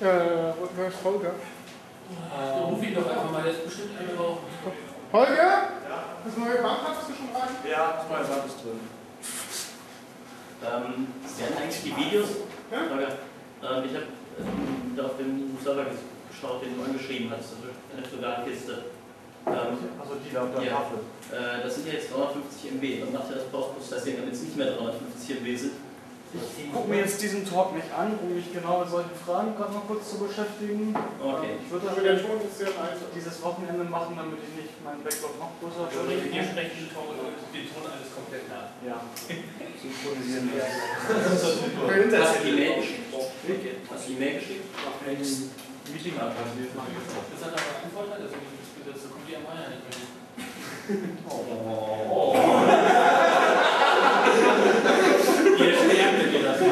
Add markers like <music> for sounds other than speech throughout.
Äh, wer ist Holger? Äh, ruf ihn doch einfach mal, der ist bestimmt einfach. Holger? Ja. Das neue Band hattest du schon rein? Ja, das neue Band ist drin. Ähm, werden eigentlich die Videos? Ja? Holger, ähm, ich habe ähm, da auf dem Server geschaut, den du angeschrieben hast, also in der Flugarkiste. Ähm, Also die da auf der Ja. Tafel. äh, das sind ja jetzt 350 MB. Dann macht ihr das Post-Processing, damit es nicht mehr 350 MB sind. Ich gucke mir jetzt diesen Talk nicht an, um mich genau mit solchen Fragen gerade mal kurz zu beschäftigen. Okay. Ich würde das Aber der Ton ist sehr einfach. dieses Wochenende machen, damit ich nicht meinen Backlog noch größer Wir wird. sprechen den Ton, den Ton alles komplett nach. Ja, <laughs> synchronisieren wir. Hast du die Mail geschickt? Hast du die Mail geschickt? Meeting abhalten. Das hat aber einen Vorteil, also das kommt die am Meier nicht mehr. Oh. Ihr sterben, wenn ihr das macht.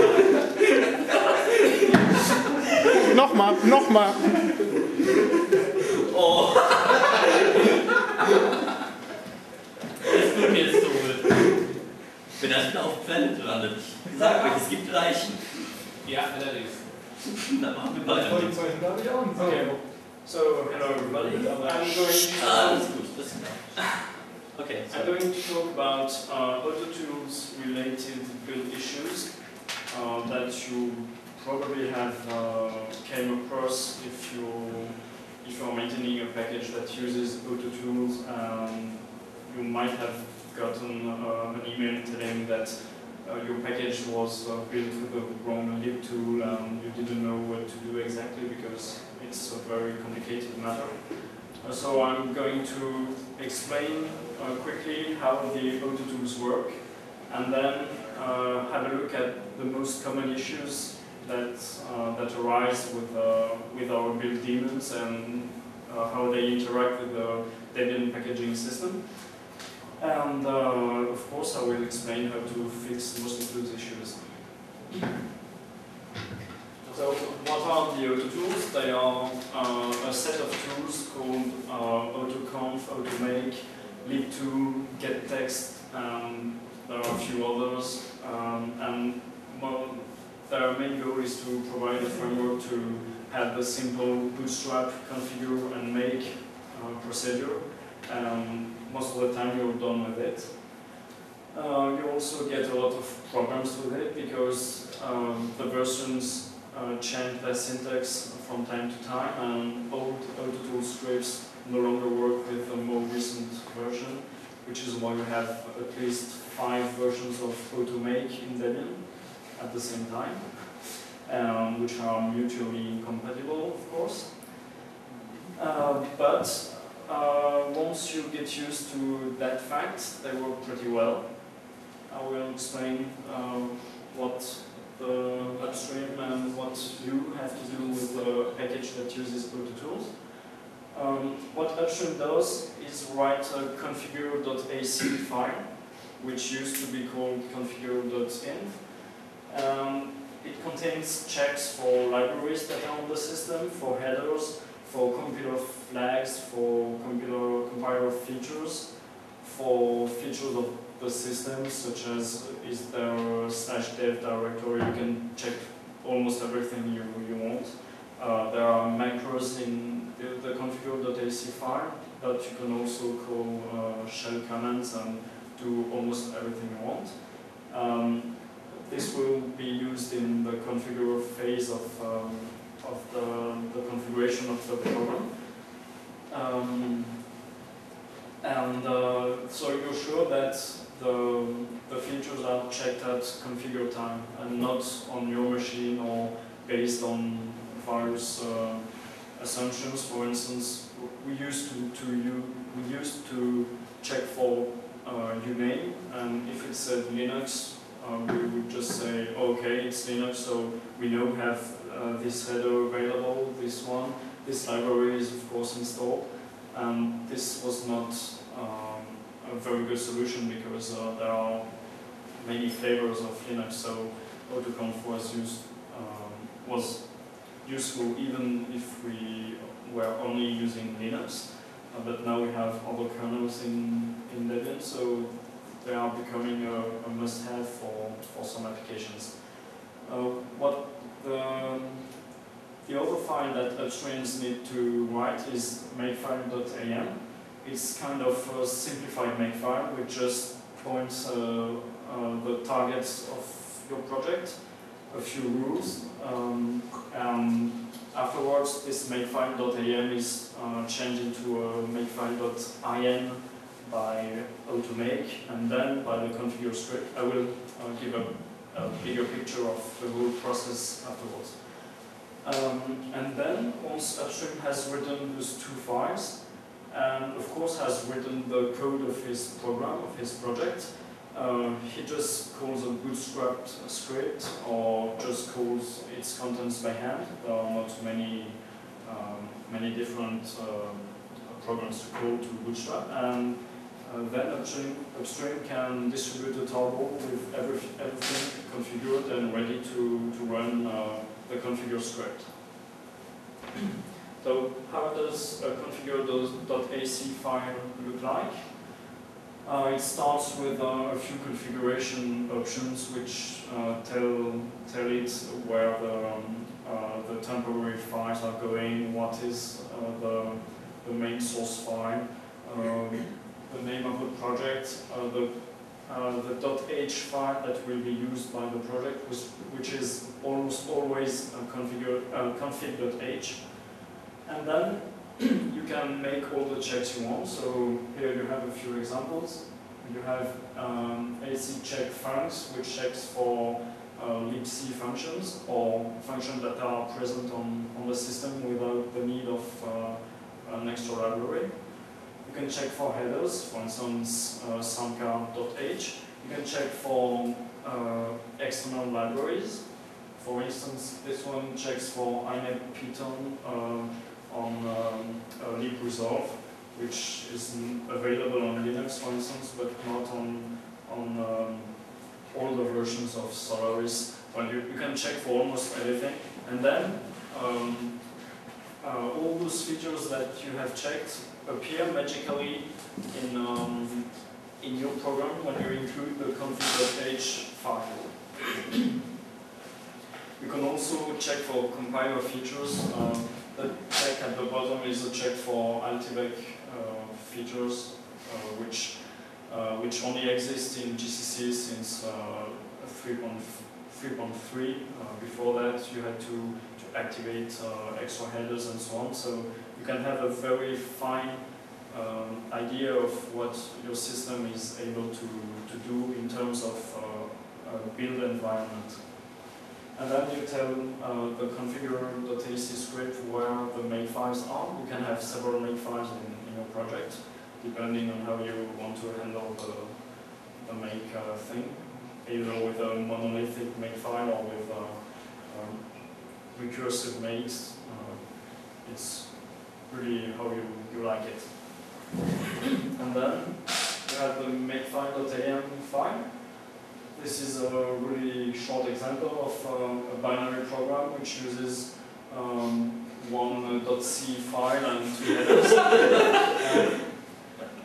Nochmal, nochmal. Oh. <laughs> Das tut mir jetzt so gut. Wenn das wieder auf Planet landet. Ich sag euch, es gibt Leichen. Ja, allerdings. <laughs> Dann machen wir weiter. Okay. So, hello everybody. I'm going to, ist gut. Das ist klar. Okay, I'm so. going to talk about uh, auto tools related build issues uh, that you probably have uh, came across if you if you're maintaining a package that uses auto tools. Um, you might have gotten uh, an email telling that uh, your package was uh, built with the wrong lib tool and you didn't know what to do exactly because it's a very complicated matter. Uh, so I'm going to explain uh, quickly how the auto tools work and then have a look at the most common issues that, uh, that arise with, uh, with our build daemons and uh, how they interact with the Debian packaging system. And of course, I will explain how to fix most of those issues. So, what are the auto tools? They are uh, a set of tools called uh, AutoConf, AutoMake, libtool, getText, and there are a few others. Um, and well, their main goal is to provide a framework to have a simple bootstrap, configure, and make uh, procedure. Um, most of the time you're done with it. Uh, you also get a lot of problems with it because um, the versions uh, change their syntax from time to time and old AutoTool scripts no longer work with the more recent version, which is why we have at least five versions of AutoMake in Debian at the same time, um, which are mutually incompatible, of course. Uh, but uh, once you get used to that fact, they work pretty well. I will explain uh, what the upstream and what you have to do with the package that uses AutoTools. Um, what upstream does is write a configure.ac file, which used to be called configure.in. Um, it contains checks for libraries that are on the system, for headers, for compiler flags, for compiler, compiler features, for features of the system, such as is there slash dev directory, you can check almost everything you, you want. Uh, there are macros in the, the configure.ac file, but you can also call uh, shell commands and do almost everything you want. Um, this will be used in the configure phase of, um, of the, the configuration of the program. Um, and uh, so you're sure that the, the features are checked at configure time and not on your machine or based on various uh, assumptions. For instance, we used to, to you, we used to check for uh, uname, and if it said Linux, uh, we would just say, okay, it's Linux, so we know we have uh, this header available, this one, this library is of course installed, and this was not um, a very good solution because uh, there are many flavors of Linux, so AutoConf was used um, was useful even if we were only using Linux. Uh, but now we have other kernels in, in Debian, so they are becoming a, a must-have for, for some applications. Uh, what the, the other file that upstreams need to write is makefile.am. It's kind of a simplified makefile which just points uh, uh, the targets of your project, a few rules, um, and afterwards this makefile.am is uh, changed into a makefile.in by automake and then by the configure script. I will uh, give a, a, bigger picture of the whole process afterwards. Um, and then once Upstream has written those two files, and of course has written the code of his program, of his project, uh, he just calls a bootstrapped script or just calls its contents by hand. There are not many, um, many different uh, programs to call to bootstrap. And then upstream, upstream can distribute the tarball with every, everything configured and ready to, to run uh, the configure script. so how does a configure.ac file look like? Uh, it starts with uh, a few configuration options which uh, tell tell it where the um, uh, the temporary files are going, what is uh, the the main source file, um, the name of the project, uh, the the .h file that will be used by the project, which, which is almost always configure config.h, and then <clears throat> you can make all the checks you want. So here you have a few examples. You have um, AC check funcs, which checks for uh, libc functions or functions that are present on, on the system without the need of uh, an extra library. You can check for headers, for instance, uh, samcar.h. You can check for uh, external libraries. For instance, this one checks for INET Python uh, on um, uh, libresolv, which is available on Linux, for instance, but not on on um, all the versions of Solaris. Well, you, you can check for almost everything, and then um, uh, all those features that you have checked appear magically in um, in your program when you include the config.h file. you can also check for compiler features. Um, the check at the bottom is a check for Altivec uh, features, uh, which uh, which only exist in GCC since 3.3. before that, you had to activate extra headers and so on. So you can have a very fine um, idea of what your system is able to, to do in terms of uh, build environment. And then you tell uh, the configure.ac script where the makefiles are. You can have several makefiles in, in your project, depending on how you want to handle the, the make uh, thing, either with a monolithic makefile or with uh, um, recursive makes. Uh, it's really how you, you like it. and then you have the makefile.am file this is a really short example of uh, a binary program which uses um, one uh, .c file and two headers. <laughs>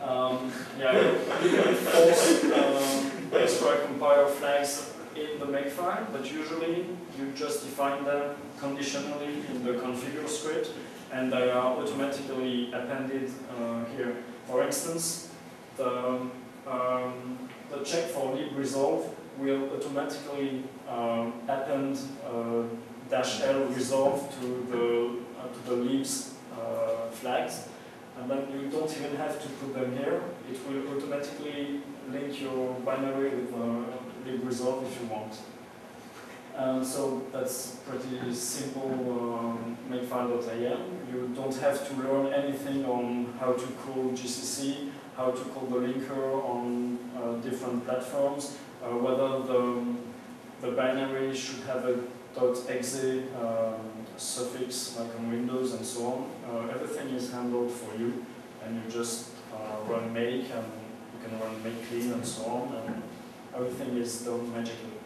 um, yeah, you can force um, extra compiler flags in the makefile, but usually you just define them conditionally in the configure script and they are automatically appended uh, here. For instance, the, um, the check for libresolv will automatically um, append uh, dash L resolve to the uh, to the libs uh, flags, and then you don't even have to put them here. It will automatically link your binary with uh, lib resolve if you want. And so that's pretty simple um, makefile.am. You don't have to learn anything on how to call GCC, how to call the linker on uh, different platforms, uh, whether the, the binary should have a .exe um, suffix like on Windows and so on. Uh, everything is handled for you and you just uh, run make and you can run make clean and so on everything is done magically.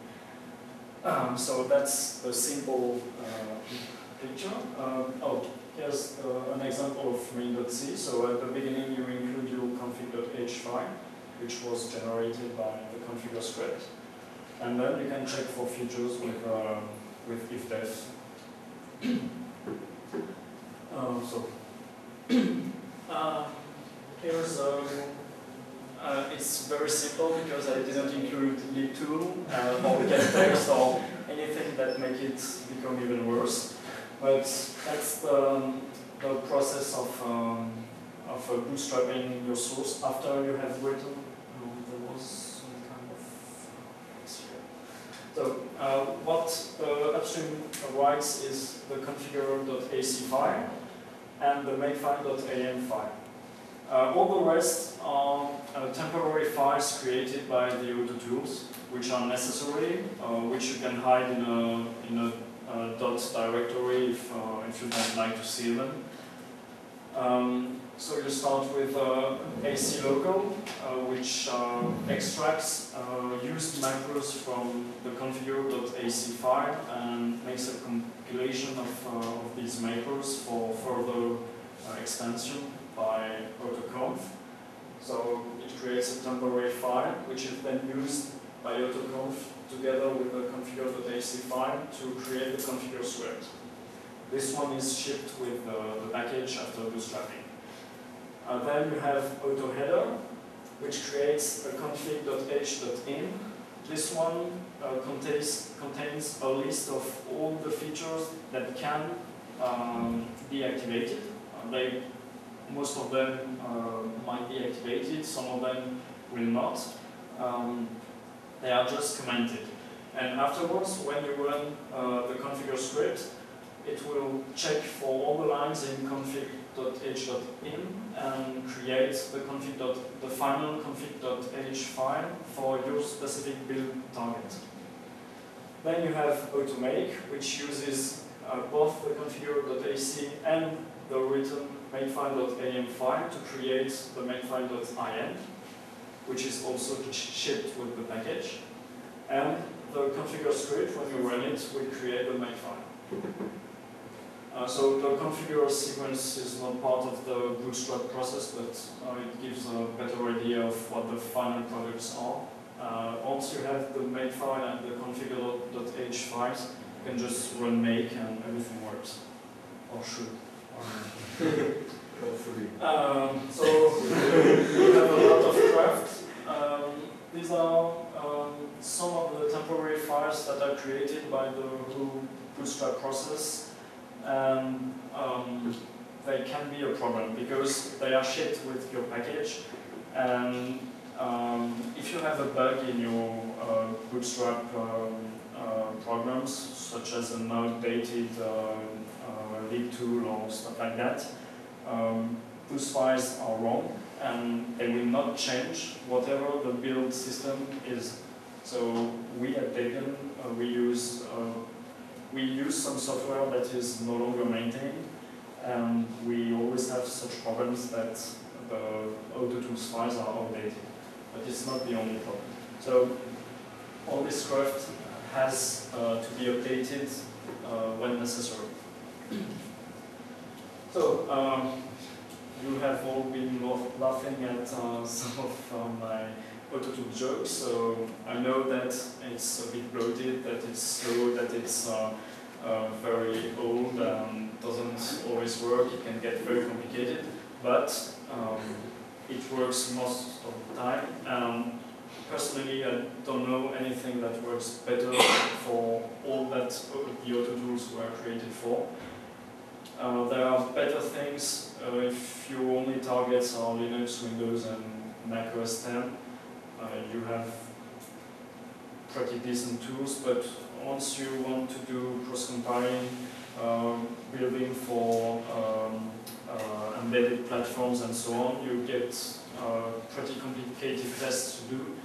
Um, so that's the simple uh, picture. Um, oh, here's uh, an example of main.c. So at the beginning you include your config.h file, which was generated by the configure script. And then you can check for features with, uh, with if-def. <coughs> it's very simple because I didn't include libtool uh, or get text or anything that make it become even worse. But that's the, um, the process of, um, of uh, bootstrapping your source after you have written. the there kind of... Uh, so uh, what uh, upstream writes is the configure.ac file and the makefile.am file. Uh, all the rest are uh, temporary files created by the auto tools, which are necessary, uh, which you can hide in a, in a uh, dot directory if, uh, if you don't like to see them. Um, so you start with aclocal, which extracts used macros from the configure.ac file and makes a compilation of, of these macros for further expansion by autoconf. So it creates a temporary file, which is then used by autoconf together with the configure.ac file to create the configure script. This one is shipped with uh, the package after bootstrapping. Uh, then you have autoheader, which creates a config.h.in. This one uh, contains, contains a list of all the features that can um, be activated. Uh, they, most of them uh, might be activated, some of them will not. Um, they are just commented. And afterwards, when you run uh, the configure script, it will check for all the lines in config.h.in and create the config. the final config.h file for your specific build target. Then you have automake, which uses uh, both the configure.ac and the written makefile.am file to create the makefile.in, which is also shipped with the package. And the configure script, when you run it, will create the makefile. Uh, so the configure sequence is not part of the bootstrap process, but uh, it gives a better idea of what the final products are. Uh, once you have the makefile and the configure.h files, you can just run make and everything works. Or should. Hopefully. Um, so <laughs> we have a lot of cruft. Um, these are um, some of the temporary files that are created by the bootstrap process and um, they can be a problem because they are shipped with your package and um, if you have a bug in your uh, bootstrap um, uh, programs such as an outdated uh, uh libtool or stuff like that um, those files are wrong and they will not change whatever the build system is so we at Debian uh, we use uh, we use some software that is no longer maintained, and we always have such problems that the AutoTools files are outdated. But it's not the only problem. So all this cruft has uh, to be updated uh, when necessary. So um, you have all been laughing at uh, <laughs> some of uh, my AutoTools jokes, so I know that it's a bit bloated, that it's slow, that it's uh, uh, very old and doesn't always work, it can get very complicated, but um, it works most of the time. Um, personally, I don't know anything that works better for all that the auto tools were created for. Uh, there are better things uh, if your only targets are Linux, Windows, and Mac OS 10 uh, you have pretty decent tools, but once you want to do cross-compiling, um, building for um, uh, embedded platforms and so on, you get uh, pretty complicated tests to do.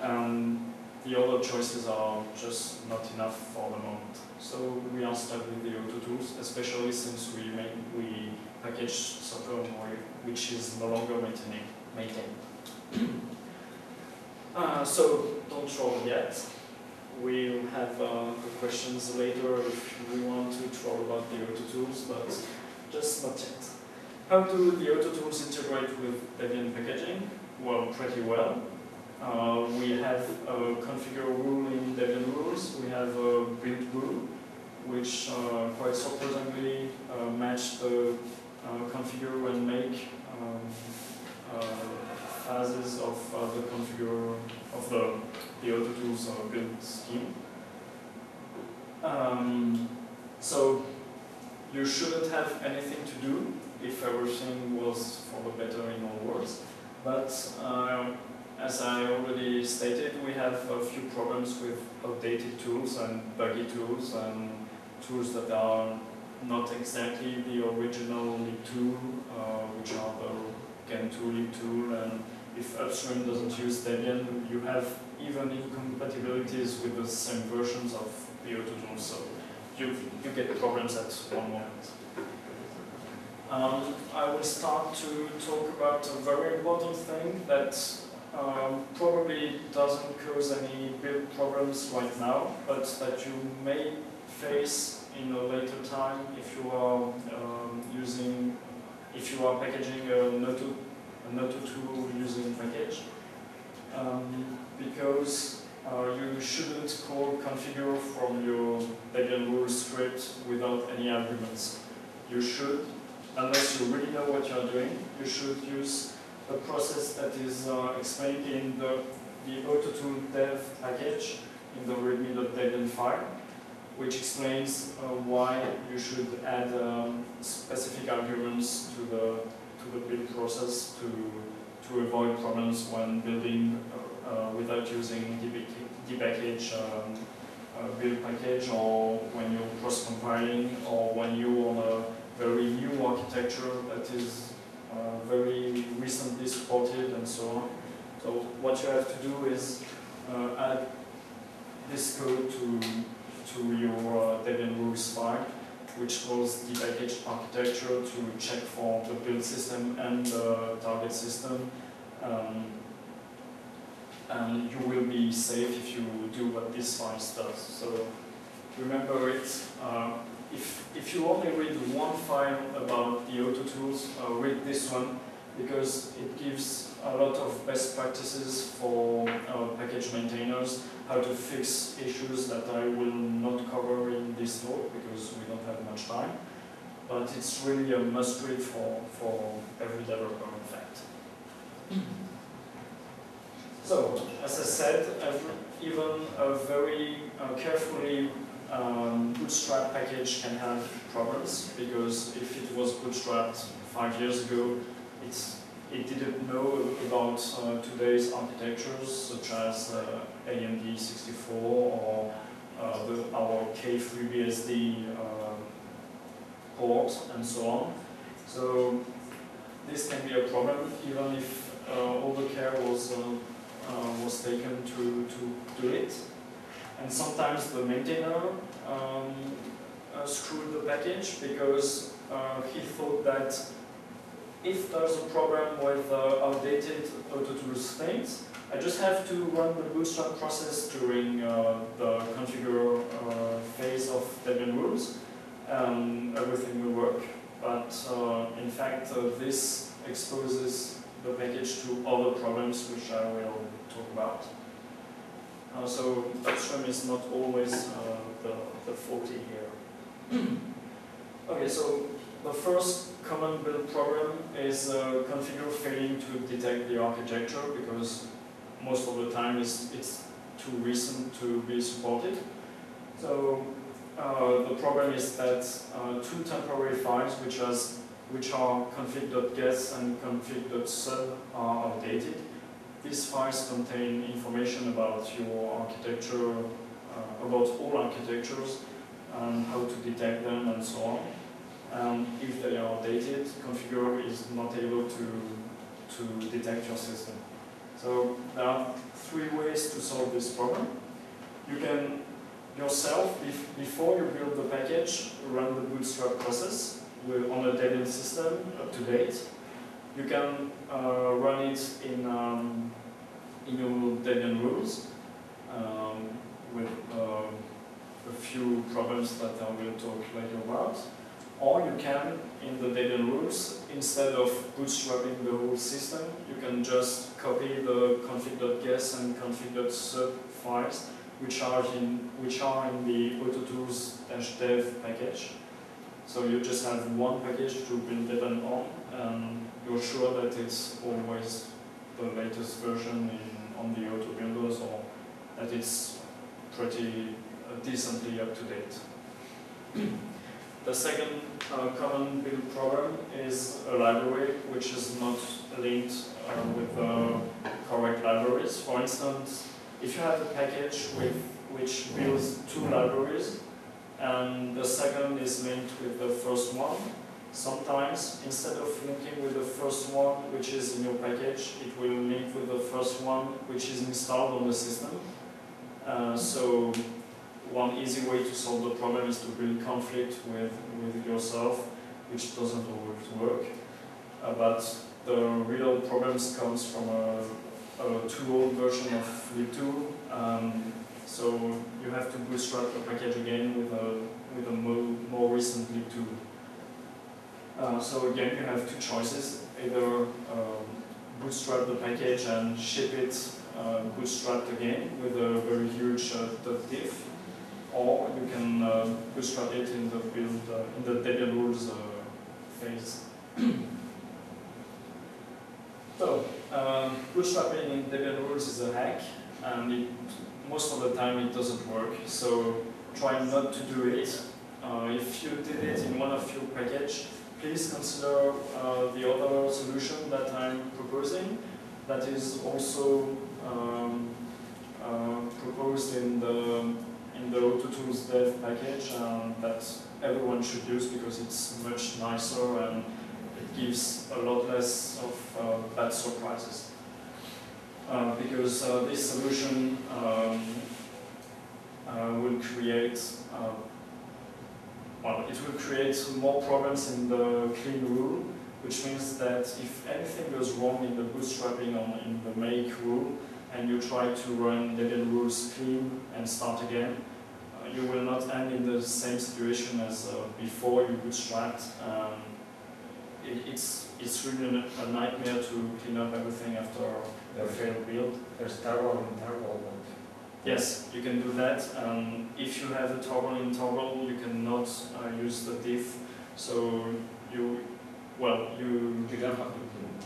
And the other choices are just not enough for the moment. So we are stuck with the auto tools, especially since we make, we package software which is no longer maintaining, maintained. <clears throat> Uh, so don't troll yet. We'll have uh, the questions later if we want to troll about the auto tools, but just not yet. How do the auto tools integrate with Debian packaging? Well, pretty well. Uh, we have a configure rule in Debian rules. We have a build rule, which uh, quite surprisingly uh, match the uh, configure and make um, phases of uh, the configure of the, the AutoTools uh, build scheme. Um, so you shouldn't have anything to do if everything was for the better in all worlds. But uh, as I already stated, we have a few problems with outdated tools and buggy tools and tools that are not exactly the original libtool, uh, which are the Gentoo libtool and if upstream doesn't use Debian, you have even incompatibilities with the same versions of the autotools, so you, you get problems at one moment. Um, I will start to talk about a very important thing that um, probably doesn't cause any build problems right now, but that you may face in a later time if you are um, using, if you are packaging a Noto, a Noto2 using package. Um, because uh, you shouldn't call configure from your Debian rules script without any arguments. You should, unless you really know what you're doing, you should use a process that is uh, explained in the, the AutoTool dev package in the readme.debian file, which explains uh, why you should add um, specific arguments to the to the build process to to avoid problems when building uh, uh without using dpkg um, uh, build package or when you're cross-compiling or when you're on a very new architecture that is uh, very recently supported and so on. So what you have to do is uh, add this code to, to your uh, Debian rules file, which calls the package architecture to check for the build system and the target system. Um, and you will be safe if you do what this file does. So remember it. Uh, if, if you only read one file about the auto tools, uh, read this one because it gives a lot of best practices for uh, package maintainers, how to fix issues that I will not cover in this talk because we don't have much time. But it's really a must read for, for every developer, in fact. So, as I said, even a very uh, carefully um, bootstrap package can have problems because if it was bootstrapped five years ago, it's, it didn't know about uh, today's architectures such as uh, AMD 64 or uh, the, our kFreeBSD uh, port and so on. So this can be a problem even if uh, all the care was, was taken to, to do it and sometimes the maintainer um, uh, screwed the package because uh, he thought that if there's a problem with uh, outdated AutoTools things, I just have to run the bootstrap process during uh, the configure uh, phase of Debian rules, and everything will work. But uh, in fact, this exposes the package to other problems, which I will talk about. Uh, so upstream is not always uh, the, the faulty here. <clears throat> okay, so the first common build problem is uh, configure failing to detect the architecture because most of the time it's, it's too recent to be supported. So uh, the problem is that uh, two temporary files which, has, which are config.guess and config.sub are outdated these files contain information about your architecture, uh, about all architectures, and how to detect them and so on. And if they are dated, configure is not able to, to detect your system. So there are three ways to solve this problem. You can yourself, before you build the package, run the bootstrap process on a Debian system up to date. You can uh, run it in um, in your Debian rules um, with uh, a few problems that I will talk later about. Or you can, in the Debian rules, instead of bootstrapping the whole system, you can just copy the config.guess and config.sub files, which are in which are in the autotools-dev package. So you just have one package to build Debian on, and you're sure that it's always the latest version in on the auto builders or that it's pretty uh, decently up to date. <clears throat> The second uh, common build problem is a library which is not linked uh, with the correct libraries. For instance, if you have a package with which builds two libraries and the second is linked with the first one, sometimes instead of linking with the first one which is in your package, it will link with the first one which is installed on the system. Uh, so one easy way to solve the problem is to build conflict with, with yourself, which doesn't always work. Uh, but the real problems comes from a, a too old version of libtool. Um, so you have to bootstrap the package again with a, with a more, more recent libtool. Uh, so again, you have two choices. Either um, bootstrap the package and ship it uh, bootstrapped again with a very huge uh, .diff, or you can uh, bootstrap it in the build uh, in the Debian rules uh, phase. <clears throat> so um, bootstrapping in Debian rules is a hack, and it, most of the time it doesn't work. So try not to do it. If you did it in one of your package, please consider uh, the other solution that I'm proposing. That is also um, uh, proposed in the in the AutoTools dev package um, that everyone should use because it's much nicer and it gives a lot less of uh, bad surprises. Uh, because uh, this solution um, uh, will create well, it will create more problems in the clean rule, which means that if anything goes wrong in the bootstrapping or in the make rule, and you try to run Debian rules clean and start again, uh, you will not end in the same situation as uh, before you bootstrapped. Um, it, it's, it's really a nightmare to clean up everything after a failed build. There's toggle and toggle, Yes, you can do that. Um, if you have a toggle in toggle, you cannot uh, use the diff. So you, well, you you don't have to clean. It.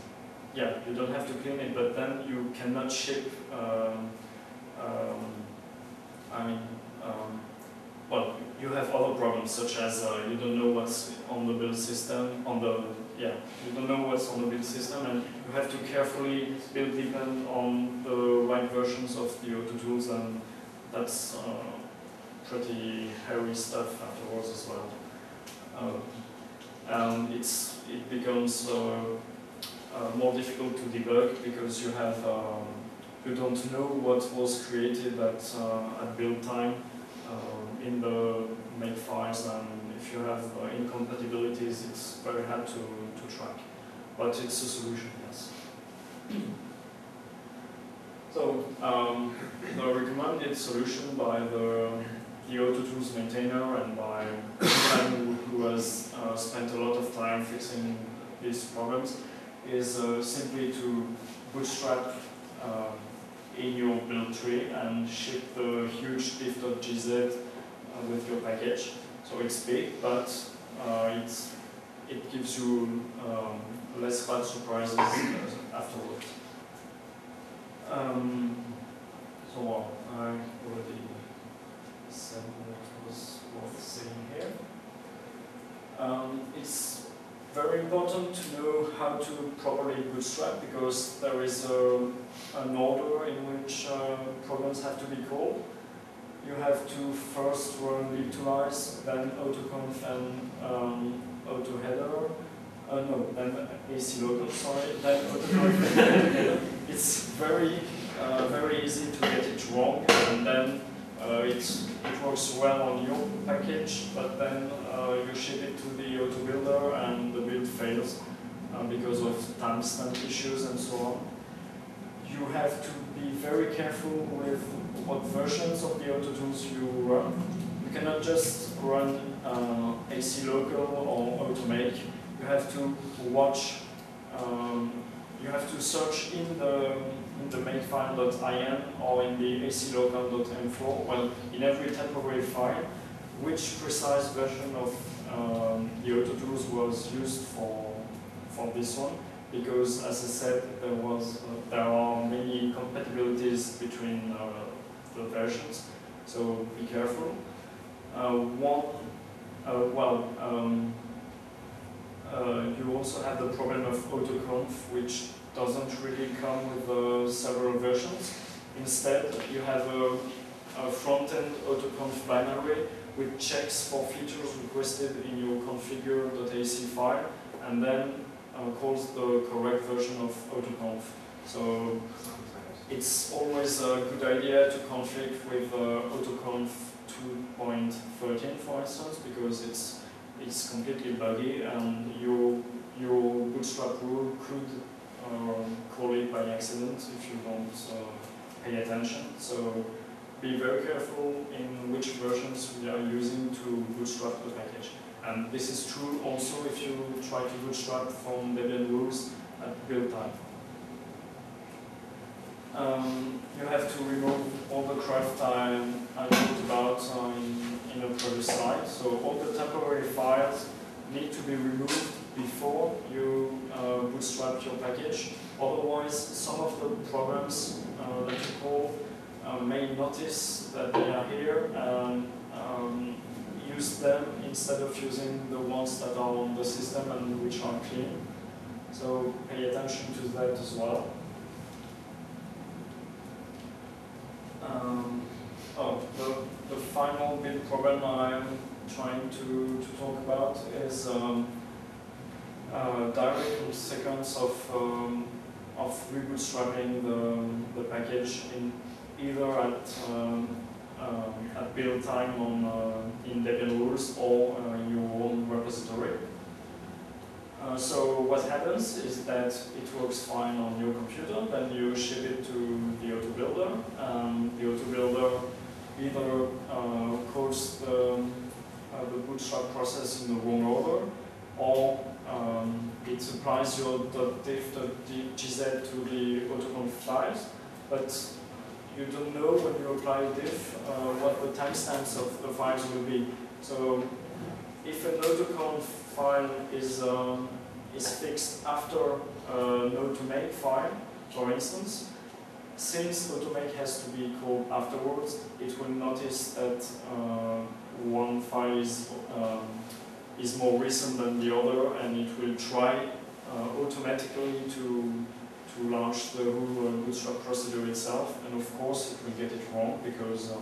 yeah, you don't have to clean it, but then you cannot ship. Um, um, I mean, um, well, you have other problems such as uh, you don't know what's on the build system, on the yeah, you don't know what's on the build system, and you have to carefully build depend on the right versions of the auto tools, and that's uh, pretty hairy stuff afterwards as well. Um, and it's it becomes uh, uh, more difficult to debug because you have um, you don't know what was created at uh, at build time in the make files, and if you have uh, incompatibilities, it's very hard to to track. But it's a solution, yes. So um, the recommended solution by the the AutoTools maintainer and by who, who has uh, spent a lot of time fixing these problems is uh, simply to bootstrap uh, in your build tree and ship the huge diff.gz uh, with your package. So it's big, but uh, it's, it gives you um, less bad surprises afterwards. Um, so uh, I already said what was worth saying here. Um, it's very important to know how to properly bootstrap because there is a, an order in which uh, programs have to be called. You have to first run libtoolize, then autoconf and um, autoheader. Uh, no, then aclocal, sorry, then autoconf. <laughs> it's very, uh, very easy to get it wrong and then uh, it, it works well on your package, but then uh, you ship it to the auto builder and the build fails uh, because of timestamp issues and so on. You have to be very careful with what versions of the auto tools you run. You cannot just run uh, aclocal or automake. You have to watch. Um, you have to search in the in the makefile.in or in the aclocal.m4, well, in every temporary file, which precise version of um, the AutoTools was used for, for this one, because as I said, there, was, uh, there are many compatibilities between uh, the versions, So be careful. Uh, one, uh, well, um, uh, you also have the problem of autoconf, which doesn't really come with uh, several versions. Instead, you have a, a front-end autoconf binary which checks for features requested in your configure.ac file and then uh, calls the correct version of autoconf. So it's always a good idea to config with uh, autoconf 2.13 for instance because it's it's completely buggy and your your bootstrap rule could um, call it by accident if you don't uh, pay attention. So be very careful in which versions we are using to bootstrap the package. And this is true also if you try to bootstrap from Debian rules at build time. Um, you have to remove all the cruft time I talked about uh, in, the previous slide. So all the temporary files need to be removed before you uh, bootstrap your package. Otherwise, some of the programs uh, that you call uh, may notice that they are here and um, use them instead of using the ones that are on the system and which are clean. So pay attention to that as well. Um, oh, the, the final big problem I'm trying to, to talk about is um, uh, direct consequence of, um, of rebootstrapping the, the package in either at, um, um, at build time on, uh, in Debian rules or uh, in your own repository. Uh, so what happens is that it works fine on your computer, then you ship it to the auto builder. Um, the auto builder either uh, the, uh, the bootstrap process in the wrong order, or um, it applies your .diff.gz to the autoconf files, but you don't know when you apply diff uh, what the timestamps of the files will be. So if an autoconf file is, um, is fixed after a node to make file, for instance, since automake has to be called afterwards, it will notice that uh, one file is, um, is more recent than the other and it will try uh, automatically to, to launch the whole uh, bootstrap procedure itself and of course it will get it wrong because uh,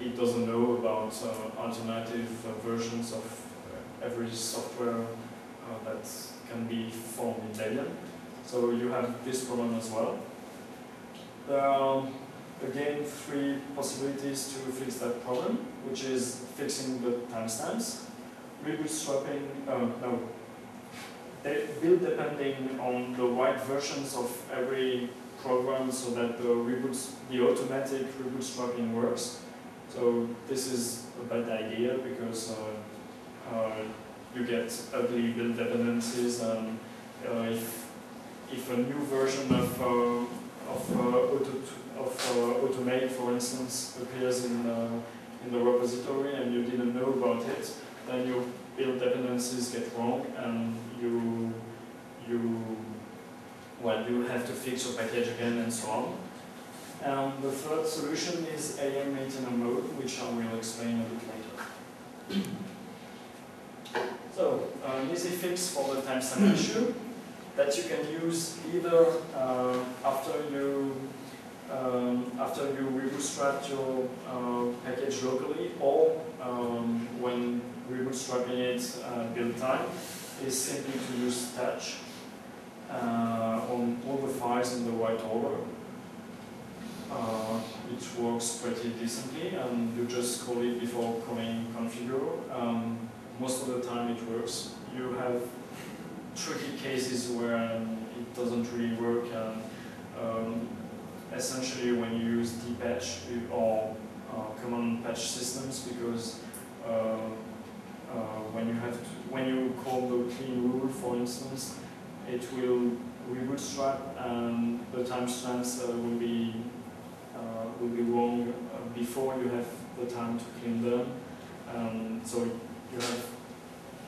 it doesn't know about uh, alternative uh, versions of every software that can be found in Debian. So you have this problem as well. There are again three possibilities to fix that problem, which is fixing the timestamps, rebootstrapping, uh, no, build depending on the right versions of every program so that the reboots, the automatic rebootstrapping works. So this is a bad idea because uh, uh, you get ugly build dependencies and uh, if, if a new version of uh, of uh, auto of uh, automake, for instance, appears in uh, in the repository and you didn't know about it, then your build dependencies get wrong and you you well you have to fix your package again and so on. And the third solution is AM maintainer mode, which I will explain a bit later. <clears throat> so, an easy fix for the timestamp issue that you can use either uh, after you um, after you rebootstrap your uh, package locally or um, when rebootstrapping it uh, build time is simply to use touch uh, on all the files in the right order. Uh, it works pretty decently and you just call it before calling configure. Um, most of the time it works. You have tricky cases where um, it doesn't really work and um, essentially when you use dpatch or uh, common patch systems because uh, uh, when you have to, when you call the clean rule for instance it will rebootstrap and the timestamps uh, will be uh, will be wrong uh, before you have the time to clean them. Um, so you have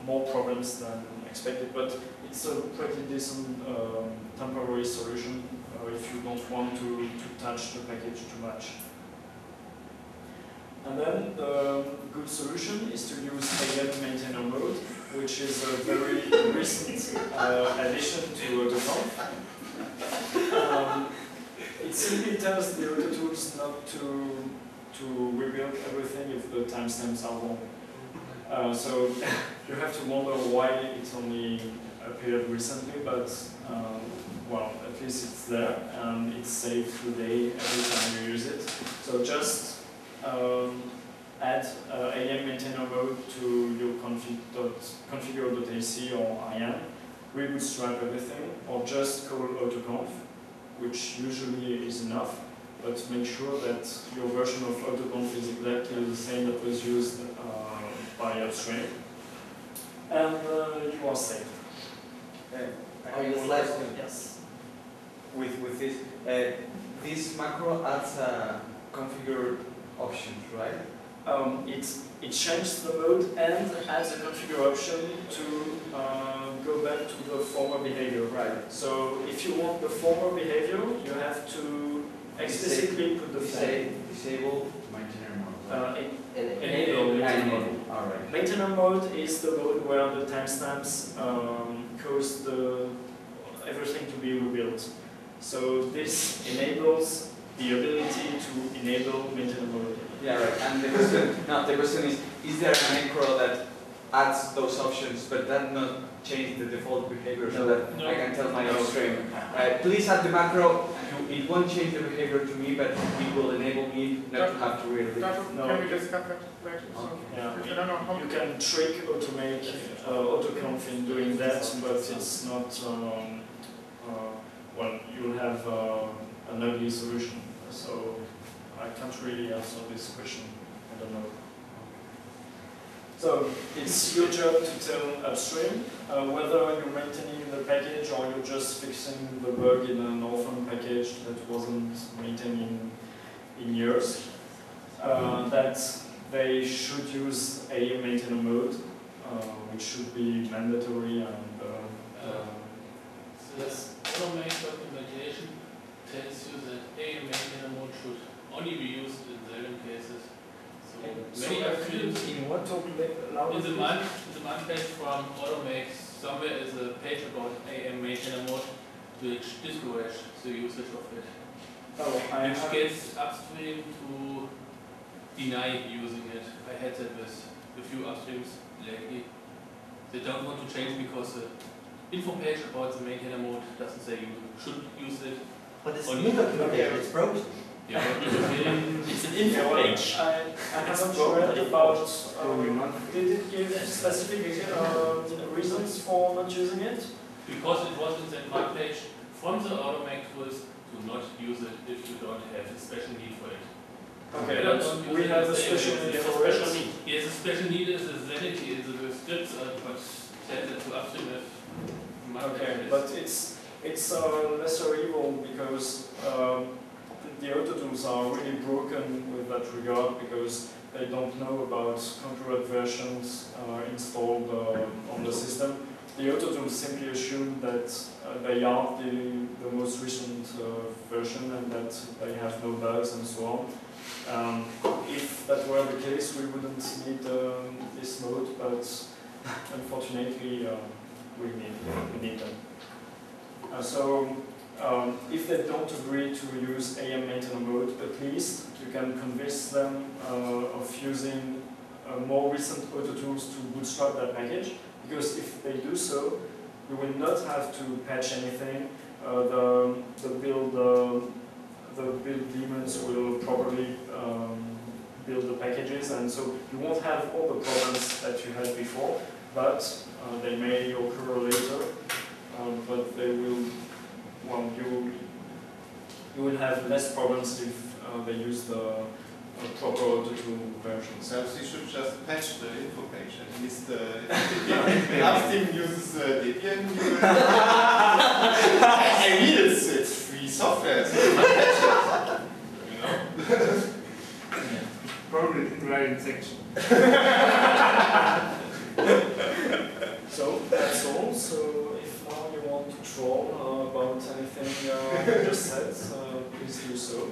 more problems than expected. But it's a pretty decent um, temporary solution uh, if you don't want to, to touch the package too much. And then the good solution is to use AM maintainer mode, which is a very <laughs> recent uh, addition to AutoConf. Um, it simply tells the auto tools not to to rebuild everything if the timestamps are wrong. Uh, so <laughs> you have to wonder why it's only appeared recently, but um, well, at least it's there and it's saved today every time you use it. So just um, add uh, AM maintainer mode to your config configure.ac or IAM, rebootstrap everything, or just call autoconf, which usually is enough, but make sure that your version of autoconf is exactly the same that was used uh, by upstream, and uh, you are safe. Oh, yes, last one. Yes. With, with this, uh, this macro adds a configure option, right? Um, it, it changes the mode and adds a configure option to uh, go back to the former behavior. Right. So if you want the former behavior, you have to explicitly put the form. Disable, my maintainer mode. Uh, en- And enable. Enable, all right. Maintainer mode is the mode where the timestamps um, cause the everything to be rebuilt. So this enables the ability to enable maintainer mode. Yeah, right. And the question, now the question is, is there a macro that adds those options, but that not change the default behavior so that No. I can tell my No. upstream, uh, please add the macro, it won't change the behavior to me, but it will enable me not to have to really. Dr. No. Can we discuss that later? So, Yeah. I don't know how. You can trick automake uh, autoconf in doing that, but it's not, um, uh, well, you'll have uh, an ugly solution. So I can't really answer this question. I don't know. So it's your job to tell upstream uh, whether you're maintaining the package or you're just fixing the bug in an orphan package that wasn't maintained in, in years. Uh, that they should use a maintainer mode, uh, which should be mandatory and uh, uh, The automake documentation tells you that a maintainer mode should only be used in certain cases. So many upstreams in what talk in the month, in the month page from automake, somewhere is a page about AM maintainer mode which discourages the usage of it. Oh, I Which have, gets upstream to deny using it. I had that with a few upstreams lately. They don't want to change because the info page about the maintainer mode doesn't say you should use it. But it's Only- new documentation, it's frozen. Yeah, but you can- It's an yeah, info well, page. I, I It's haven't broken, read about. Um, did it give specific uh, reasons for not using it? because it was in that mark page from the automake tools, do not use it if you don't have a special need for it. Okay, I don't but use we have a a special need There's a special it. need. Yes, the special need is the sanity in the scripts, uh, but send it to upstream if mark Okay, page but it's it's uh, lesser evil because um, the auto tools are really broken with that regard because they don't know about concurrent versions uh, installed uh, on the system. The auto tools simply assume that uh, they are the, the most recent uh, version and that they have no bugs and so on. Um, if that were the case, we wouldn't need um, this mode, but unfortunately, uh, we need we need them. So um, if they don't agree to use AM maintainer mode, at least you can convince them uh, of using uh, more recent auto tools to bootstrap that package. Because if they do so, you will not have to patch anything. Uh, the the build the build daemons will probably um, build the packages, and so you won't have all the problems that you had before. But uh, they may occur later. Um, but they will, well, you, you will have less problems if uh, they use the uh, proper auto-tool versions. So you should just patch the info page at least uh, the <laughs> upstream uses uh, Debian. <laughs> <laughs> I mean, it's, it's free software, so you can patch it. Know? Probably didn't write section. So that's all. So troll uh, about anything uh, I just said, please do so.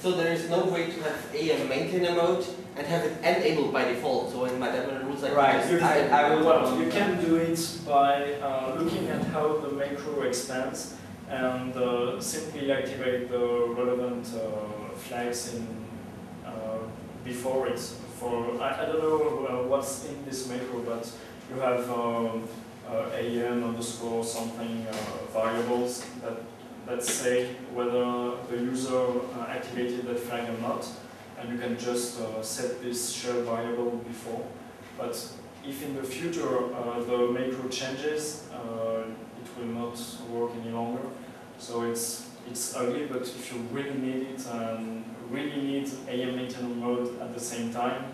So there is no way to have AM maintainer mode and have it enabled by default. So in my demo rules, I can Right, just you can- I will- Well, you can do it by uh, looking at how the macro expands and uh, simply activate the relevant uh, flags in uh, before it. For I, I don't know uh, what's in this macro, but you have um, uh, AM underscore something uh, variables that that say whether the user uh, activated that flag or not, and you can just uh, set this share variable before. But if in the future uh, the macro changes, uh, it will not work any longer. So it's it's ugly, but if you really need it and really need AM maintenance mode at the same time,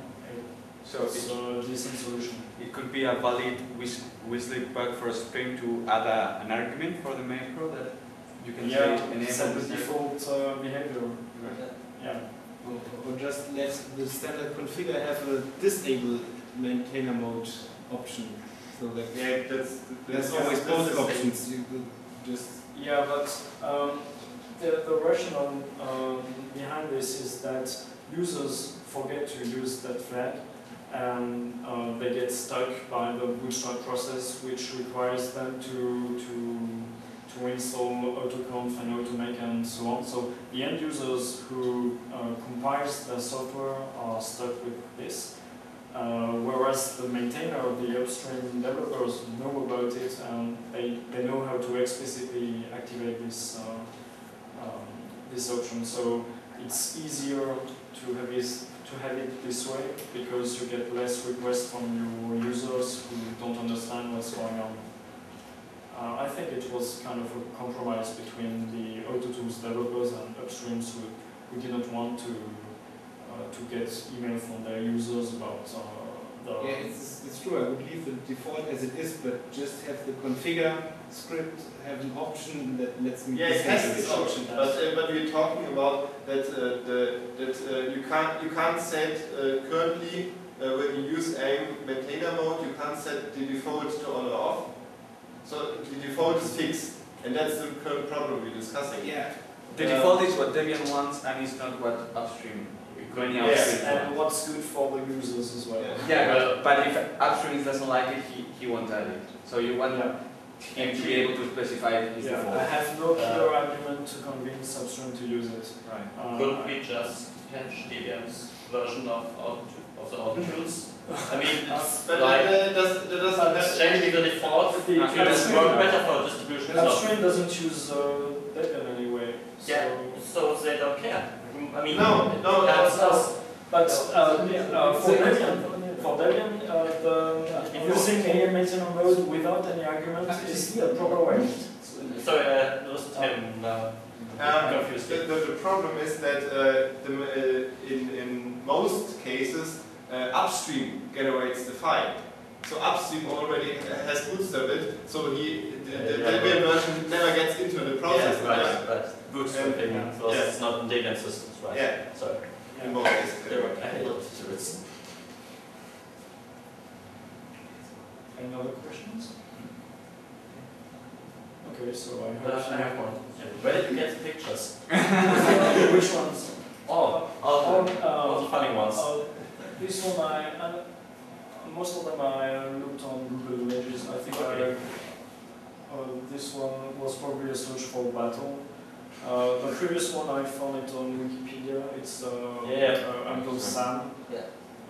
So it's it, a decent solution. It could be a valid whis- wishlist bug for a Spring to add a, an argument for the macro that you can Yeah, say enable set the default uh, behavior. Yeah. Or, or just let the standard configure have a disable maintainer mode option. So that Yeah, that's, that's always that's both the options. You could just Yeah, but um, the, the rationale um, behind this is that users forget to use that flag and uh, they get stuck by the bootstrap process which requires them to, to, to install autoconf and automake and so on. So the end users who uh, compiles their software are stuck with this. Uh, whereas the maintainer, of the upstream developers know about it and they, they know how to explicitly activate this, uh, um, this option. So it's easier to have, this, to have it this way because you get less requests from your users who don't understand what's going on. Uh, I think it was kind of a compromise between the AutoTools developers and upstreams who, who didn't want to uh, to get email from their users about uh, the yeah, it's, it's true. I would leave the default as it is, but just have the configure script have an option that lets me Yeah, it has disable this option, but uh, but we're talking about that uh, the that uh, you can't you can't set uh, currently uh, when you use AM maintainer mode you can't set the default to on or off. So the default is fixed, and that's the current problem we're discussing. Yeah. The Uh, default is what Debian wants and it's not what upstream going Yes, and wants. what's good for the users as well. Yeah. Yeah, but, but if upstream doesn't like it, he, he won't add it. So you want him to be able to specify his Yeah, I have no clear argument to convince Upstream to use it. Right. Uh, Could we just patch Debian's version of, auto, of the auto tools? I mean, <laughs> it's But like uh, does, that doesn't it's changing the default The to Upstream- work better for distribution stuff. Upstream doesn't use uh, Debian anyway. So Yeah, so they don't care. I mean, No, no, that's no, us. But uh, uh, for Debian, for Debian, uh, the using AM maintenance mode without any argument is the proper way. Sorry, uh, there was Uh, Um, confused. the, the, the problem is that uh, the, uh, in, in most cases, uh, upstream generates the file. So upstream already has bootstrapped it, so he, the, the Yeah, yeah. Debian version never gets into the process. Yeah, right, right. Bootstrapping Yeah. because Yeah. it's not in Debian systems, right? Yeah, Sorry. in most cases. There were- I hate it. It's Any other questions? Okay, so I Uh, I have one. Where did you get the pictures? <laughs> Which ones? Oh, all All, the, all uh, the funny ones. uh, this one I, uh, most of them I looked on Google Images. I think Okay. I, uh, this one was probably a search for battle. Uh, the previous one I found it on Wikipedia. It's uh, Yeah. uh, Uncle Sam. Yeah.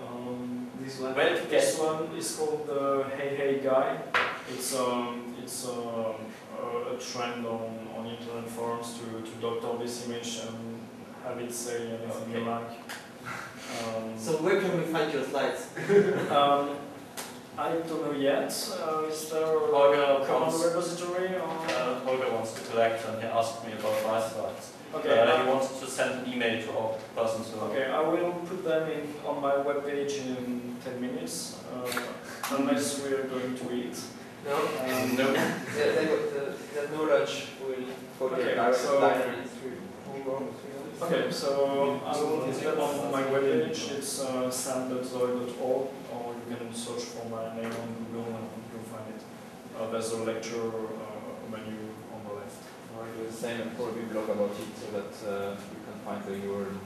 Um, This one. Well, did you this one is called the Hey Hey Guy. It's um, it's um, a, a trend on, on internet forums to, to doctor this image and have it say anything you like. <laughs> Um, So where can we find your slides? <laughs> um, I don't know yet. Uh, is there Holger a common wants- repository? Or? Uh, Holger wants to collect and he asked me about my slides. okay. Uh, he wants to send an email to all persons who Okay, I will put them in on my webpage in 10 minutes, uh, unless we are going to eat. No? Um, No. The, the, the, the knowledge will go to Okay, direct so- library. Okay, so I will put them on my webpage. It's uh, sam.zoy.org, or you can search for my name on Google and you'll find it. Uh, there's a lecture uh, menu on the left. Or do the same and probably blog about it so that uh, we can find the URL,